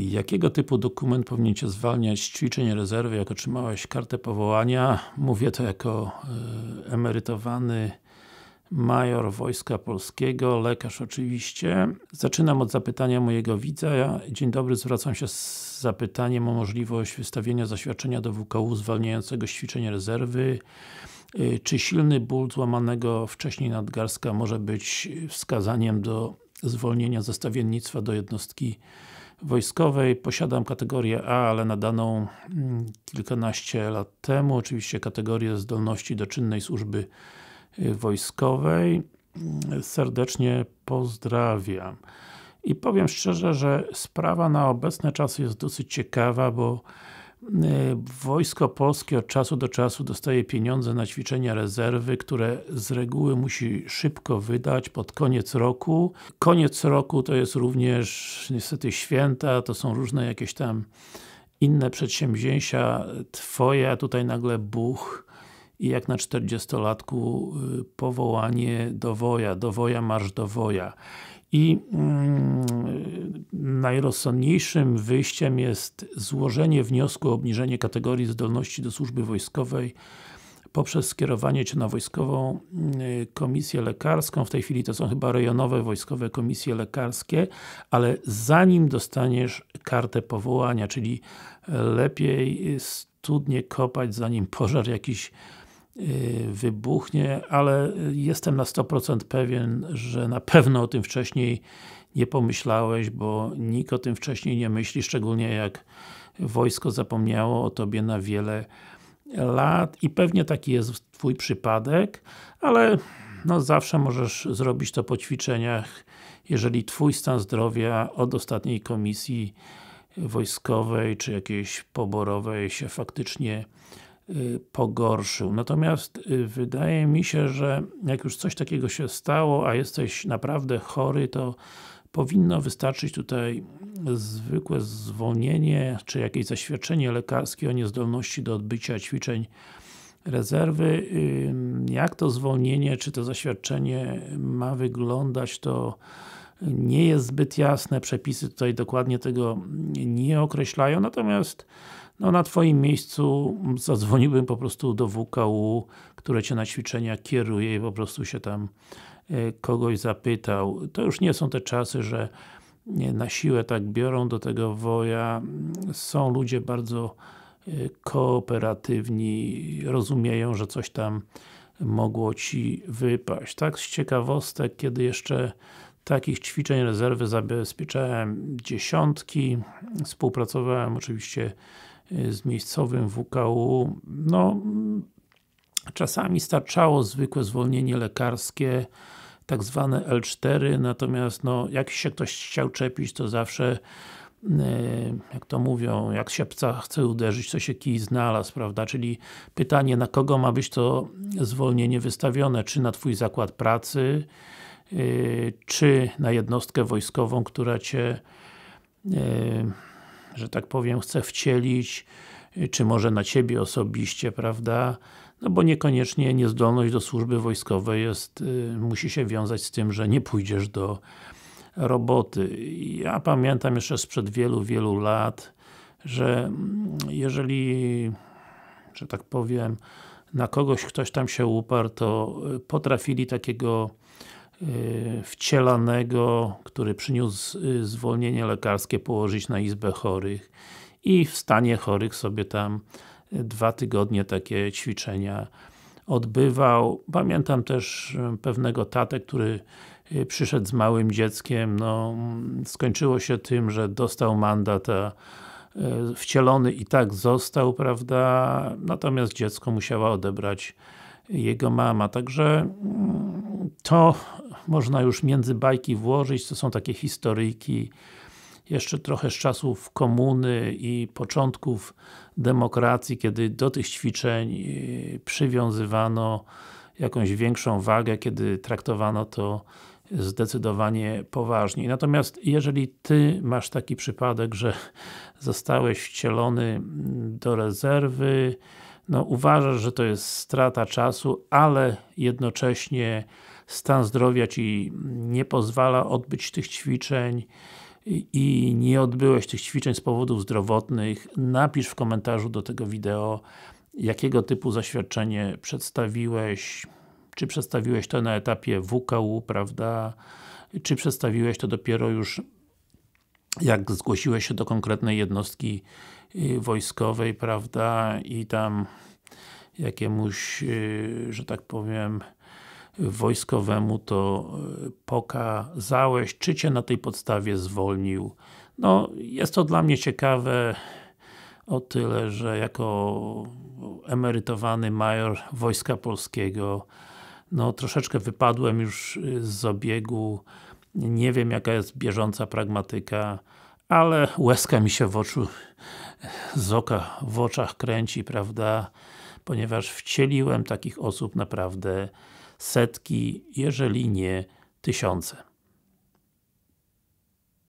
Jakiego typu dokument powinien Cię zwalniać z ćwiczeń rezerwy, jak otrzymałeś kartę powołania? Mówię to jako e, emerytowany major Wojska Polskiego, lekarz oczywiście. Zaczynam od zapytania mojego widza. Dzień dobry, zwracam się z zapytaniem o możliwość wystawienia zaświadczenia do WKU zwalniającego z ćwiczeń rezerwy. E, czy silny ból złamanego wcześniej nadgarstka może być wskazaniem do zwolnienia ze stawiennictwa do jednostki wojskowej. Posiadam kategorię A, ale nadaną mm, kilkanaście lat temu. Oczywiście kategorię zdolności do czynnej służby y, wojskowej. Mm, serdecznie pozdrawiam. I powiem szczerze, że sprawa na obecne czasy jest dosyć ciekawa, bo Wojsko Polskie od czasu do czasu dostaje pieniądze na ćwiczenia rezerwy, które z reguły musi szybko wydać pod koniec roku. Koniec roku to jest również niestety święta, to są różne jakieś tam inne przedsięwzięcia Twoje, a tutaj nagle buch i jak na 40-latku y, powołanie do woja, do woja marsz do woja. I mm, najrozsądniejszym wyjściem jest złożenie wniosku o obniżenie kategorii zdolności do służby wojskowej poprzez skierowanie Cię na Wojskową y, Komisję Lekarską, w tej chwili to są chyba rejonowe Wojskowe Komisje Lekarskie, ale zanim dostaniesz kartę powołania, czyli lepiej studnie kopać, zanim pożar jakiś Y, wybuchnie, ale jestem na 100% pewien, że na pewno o tym wcześniej nie pomyślałeś, bo nikt o tym wcześniej nie myśli, szczególnie jak wojsko zapomniało o Tobie na wiele lat. I pewnie taki jest Twój przypadek, ale no zawsze możesz zrobić to po ćwiczeniach, jeżeli Twój stan zdrowia od ostatniej komisji wojskowej, czy jakiejś poborowej się faktycznie Y, pogorszył. Natomiast y, wydaje mi się, że jak już coś takiego się stało, a jesteś naprawdę chory, to powinno wystarczyć tutaj zwykłe zwolnienie, czy jakieś zaświadczenie lekarskie o niezdolności do odbycia ćwiczeń rezerwy. Y, jak to zwolnienie, czy to zaświadczenie ma wyglądać, to nie jest zbyt jasne, przepisy tutaj dokładnie tego nie określają, natomiast no na Twoim miejscu zadzwoniłbym po prostu do WKU, które Cię na ćwiczenia kieruje i po prostu się tam e, kogoś zapytał. To już nie są te czasy, że na siłę tak biorą do tego woja. Są ludzie bardzo e, kooperatywni, rozumieją, że coś tam mogło Ci wypaść. Tak z ciekawostek, kiedy jeszcze takich ćwiczeń rezerwy zabezpieczałem dziesiątki, współpracowałem oczywiście z miejscowym WKU, no czasami starczało zwykłe zwolnienie lekarskie, tak zwane L4, natomiast no, jak się ktoś chciał czepić, to zawsze y, jak to mówią, jak się psa chce uderzyć, to się kij znalazł, prawda? Czyli pytanie, na kogo ma być to zwolnienie wystawione? Czy na Twój zakład pracy, y, czy na jednostkę wojskową, która Cię że tak powiem, chce wcielić, y, czy może na Ciebie osobiście, prawda? No bo niekoniecznie niezdolność do służby wojskowej jest, y, musi się wiązać z tym, że nie pójdziesz do roboty. Ja pamiętam jeszcze sprzed wielu, wielu lat, że mm, jeżeli, że tak powiem, na kogoś ktoś tam się uparł, to y, potrafili takiego wcielanego, który przyniósł y, zwolnienie lekarskie położyć na izbę chorych i w stanie chorych sobie tam y, dwa tygodnie takie ćwiczenia odbywał. Pamiętam też pewnego tatę, który przyszedł z małym dzieckiem, no skończyło się tym, że dostał mandat, a wcielony i tak został, prawda, natomiast dziecko musiała odebrać jego mama, także mm, to można już między bajki włożyć, to są takie historyjki jeszcze trochę z czasów komuny i początków demokracji, kiedy do tych ćwiczeń y, przywiązywano jakąś większą wagę, kiedy traktowano to zdecydowanie poważniej. Natomiast jeżeli Ty masz taki przypadek, że zostałeś wcielony do rezerwy, no uważasz, że to jest strata czasu, ale jednocześnie stan zdrowia Ci nie pozwala odbyć tych ćwiczeń i nie odbyłeś tych ćwiczeń z powodów zdrowotnych, napisz w komentarzu do tego wideo, jakiego typu zaświadczenie przedstawiłeś, czy przedstawiłeś to na etapie WKU, prawda, czy przedstawiłeś to dopiero już jak zgłosiłeś się do konkretnej jednostki y, wojskowej, prawda, i tam jakiemuś, y, że tak powiem, wojskowemu to y, pokazałeś, czy Cię na tej podstawie zwolnił. No, jest to dla mnie ciekawe o tyle, że jako emerytowany major Wojska Polskiego no troszeczkę wypadłem już z obiegu nie wiem jaka jest bieżąca pragmatyka ale łezka mi się w oczu z oka, w oczach kręci, prawda? Ponieważ wcieliłem takich osób naprawdę setki, jeżeli nie tysiące.